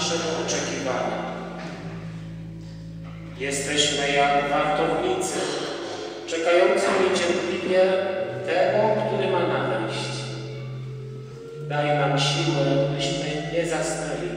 naszego oczekiwania. Jesteśmy jak wartownicy, czekający niecierpliwie tego, który ma nadejść. Daj nam siłę, byśmy nie zasnęli.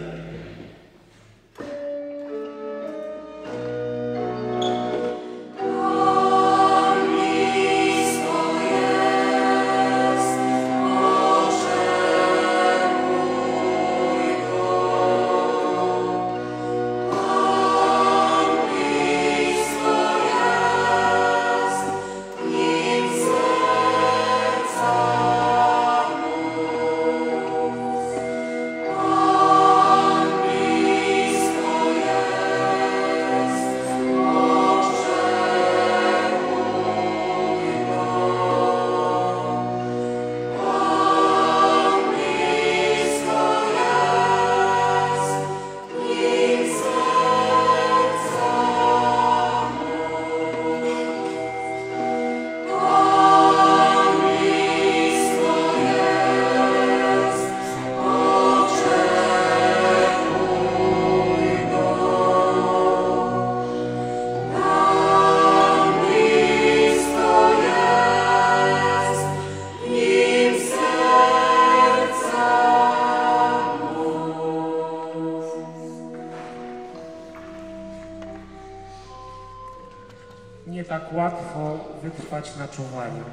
Wytrwać na czuwaniu.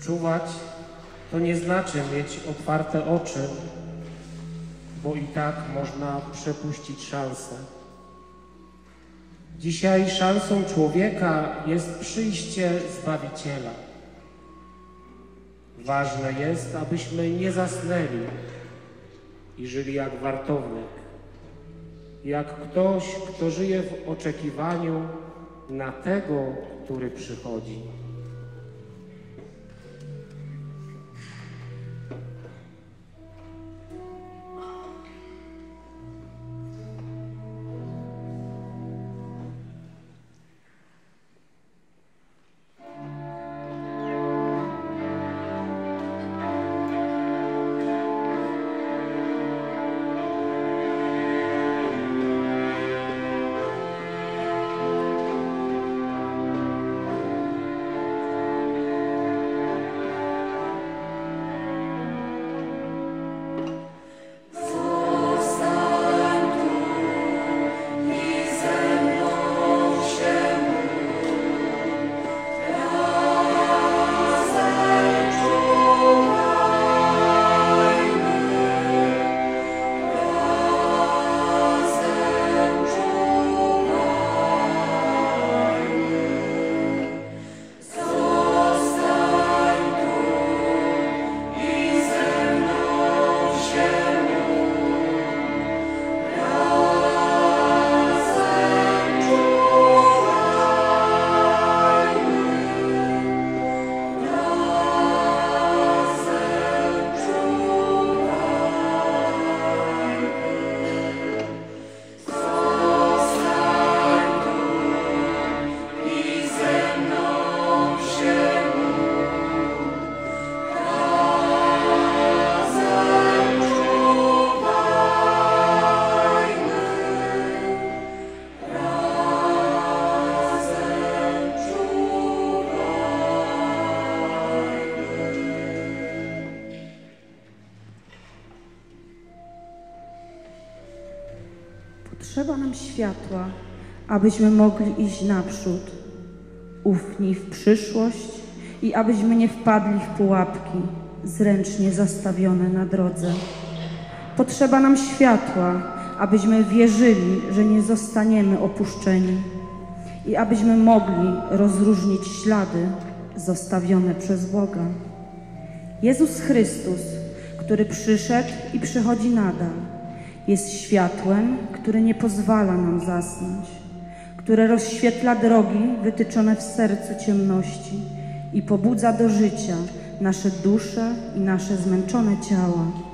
Czuwać to nie znaczy mieć otwarte oczy, bo i tak można przepuścić szansę. Dzisiaj szansą człowieka jest przyjście Zbawiciela. Ważne jest, abyśmy nie zasnęli i żyli jak wartownik jak ktoś, kto żyje w oczekiwaniu na tego, który przychodzi. Nam światła, abyśmy mogli iść naprzód, ufni w przyszłość i abyśmy nie wpadli w pułapki zręcznie zastawione na drodze. Potrzeba nam światła, abyśmy wierzyli, że nie zostaniemy opuszczeni i abyśmy mogli rozróżnić ślady zostawione przez Boga. Jezus Chrystus, który przyszedł i przychodzi nadal, jest światłem, które nie pozwala nam zasnąć, które rozświetla drogi wytyczone w sercu ciemności i pobudza do życia nasze dusze i nasze zmęczone ciała.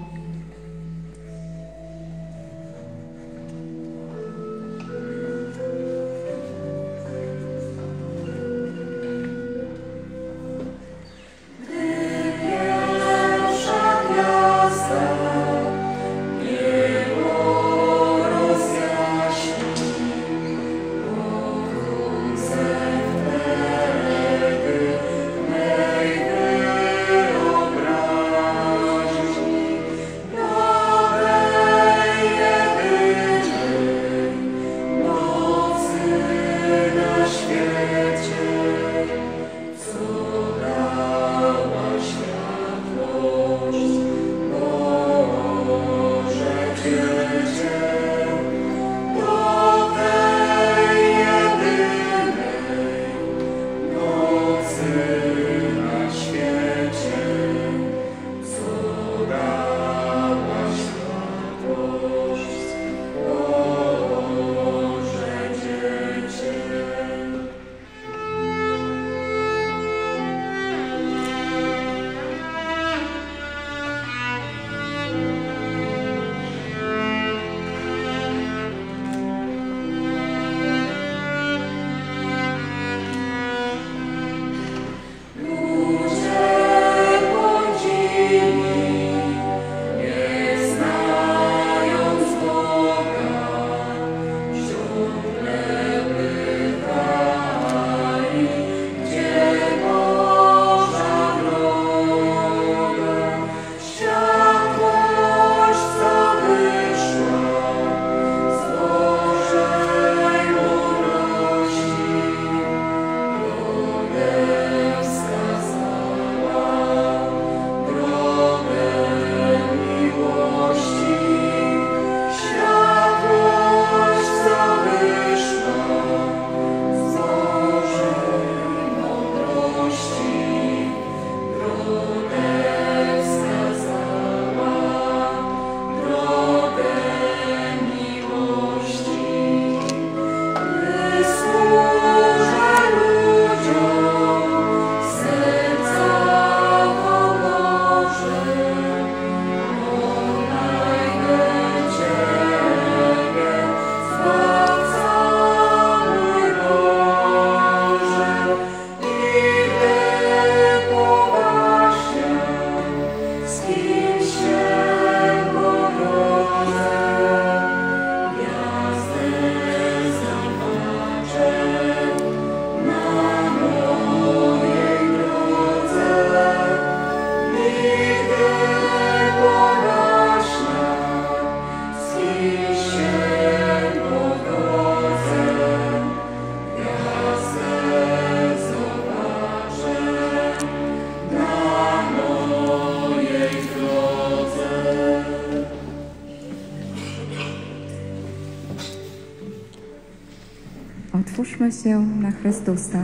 Się na Chrystusa,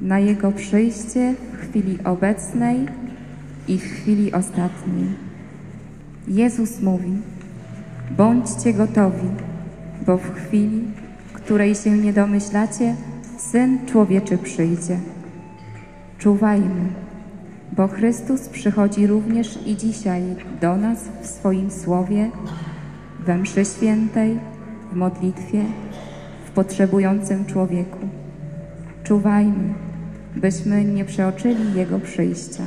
na Jego przyjście w chwili obecnej i w chwili ostatniej. Jezus mówi: Bądźcie gotowi, bo w chwili, której się nie domyślacie, Syn Człowieczy przyjdzie. Czuwajmy, bo Chrystus przychodzi również i dzisiaj do nas w swoim słowie, we mszy świętej, w modlitwie, potrzebującym człowieku. Czuwajmy, byśmy nie przeoczyli Jego przyjścia.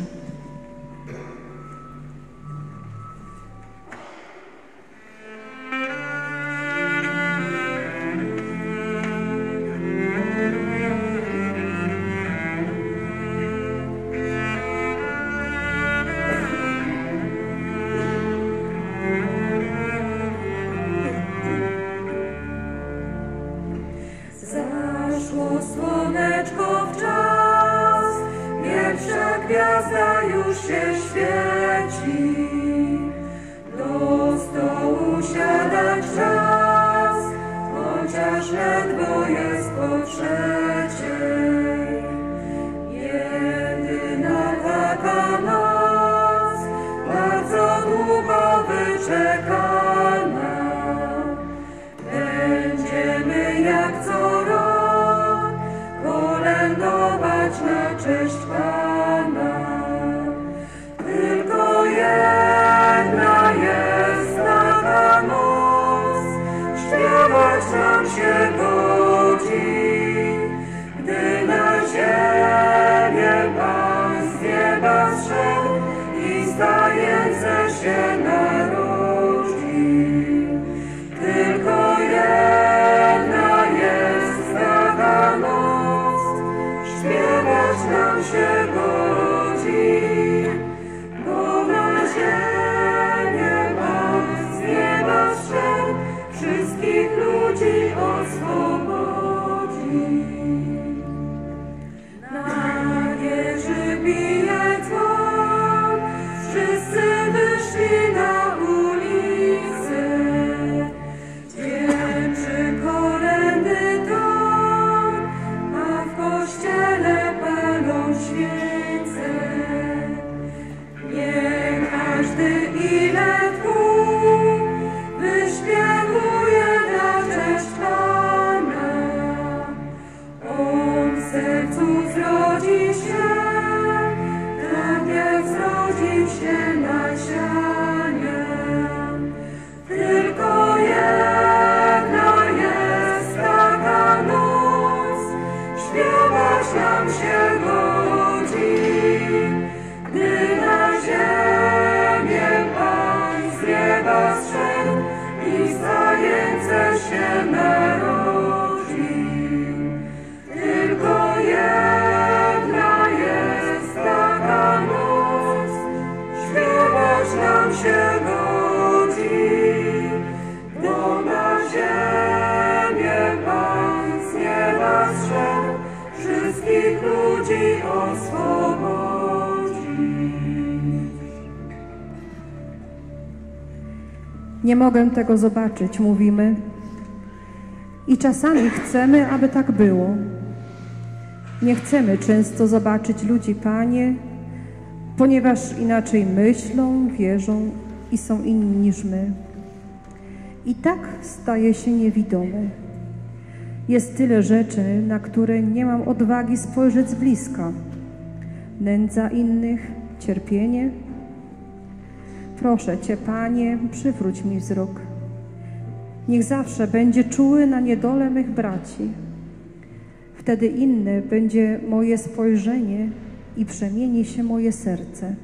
Się świeci. Do stołu siadać czas, chociaż ledwo jest po Jesus. Nie mogę tego zobaczyć, mówimy. I czasami chcemy, aby tak było. Nie chcemy często zobaczyć ludzi, Panie, ponieważ inaczej myślą, wierzą i są inni niż my. I tak staje się niewidomy. Jest tyle rzeczy, na które nie mam odwagi spojrzeć z bliska. Nędza innych, cierpienie, Proszę Cię, Panie, przywróć mi wzrok. Niech zawsze będzie czuły na niedole mych braci. Wtedy inne będzie moje spojrzenie i przemieni się moje serce.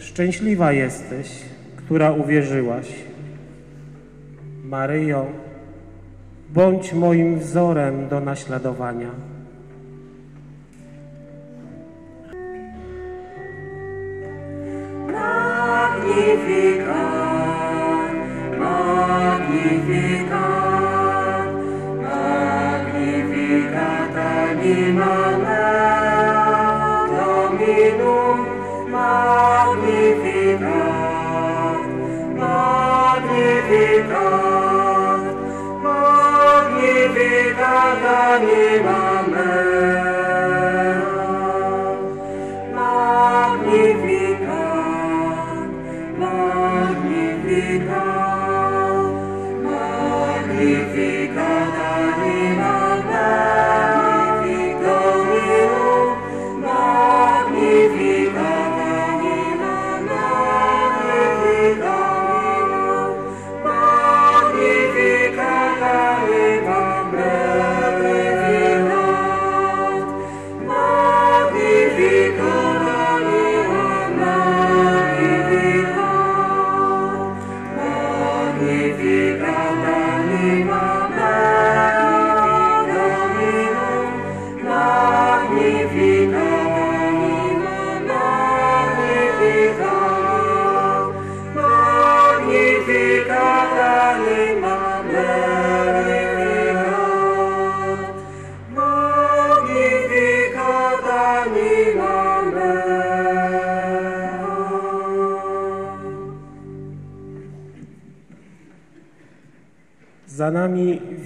Szczęśliwa jesteś, która uwierzyłaś. Maryjo, bądź moim wzorem do naśladowania. Magnificat,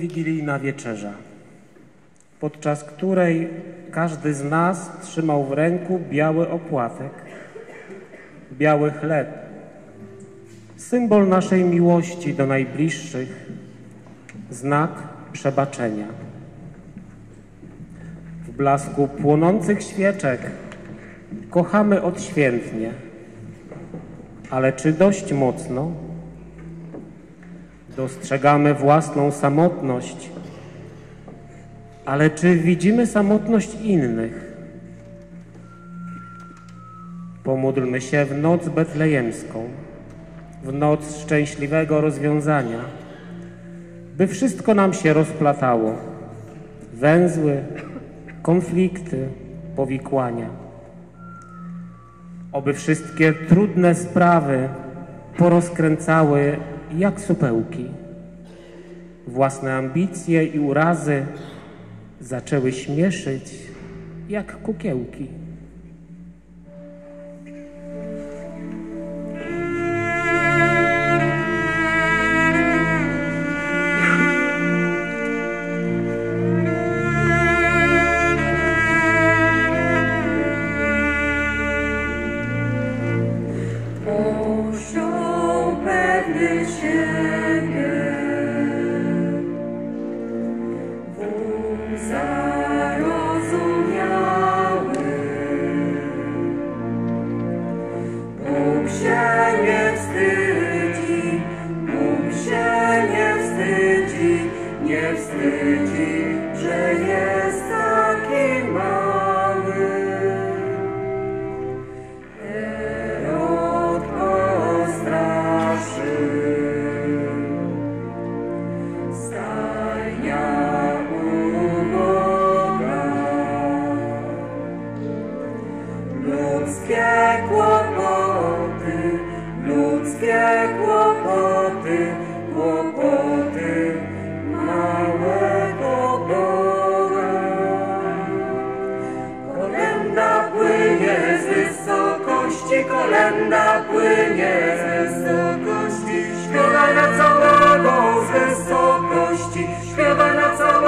nami wigilijna wieczerza, podczas której każdy z nas trzymał w ręku biały opłatek, biały chleb, symbol naszej miłości do najbliższych, znak przebaczenia. W blasku płonących świeczek kochamy odświętnie, ale czy dość mocno? Dostrzegamy własną samotność, ale czy widzimy samotność innych? Pomódlmy się w noc betlejemską, w noc szczęśliwego rozwiązania, by wszystko nam się rozplatało. Węzły, konflikty, powikłania. Oby wszystkie trudne sprawy porozkręcały jak supełki. Własne ambicje i urazy zaczęły śmieszyć jak kukiełki. wstydzi, nie wstydzi, że wysokości, śpiewa na całą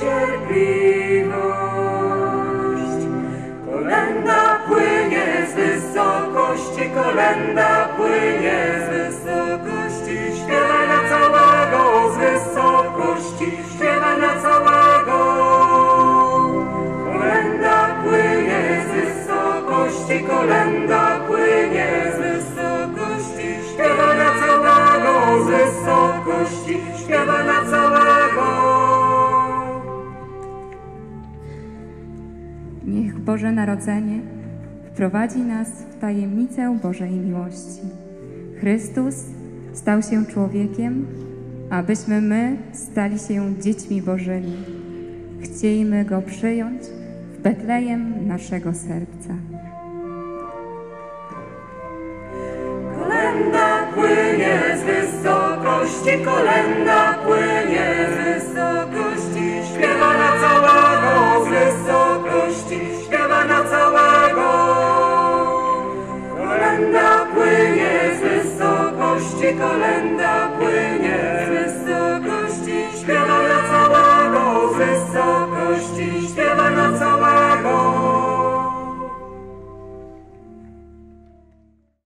cierpliwość. Kolenda płynie z wysokości, kolenda płynie z wysokości, śpiewa na całego z wysokości, śpiewa na całego. Kolenda płynie z wysokości, kolenda płynie z wysokości, śpiewa na całego z wysokości, śpiewa na całego. Boże Narodzenie wprowadzi nas w tajemnicę Bożej miłości. Chrystus stał się człowiekiem, abyśmy my stali się dziećmi Bożymi. Chciejmy Go przyjąć w Betlejem naszego serca. Kolenda płynie z wysokości, kolenda płynie wysokości,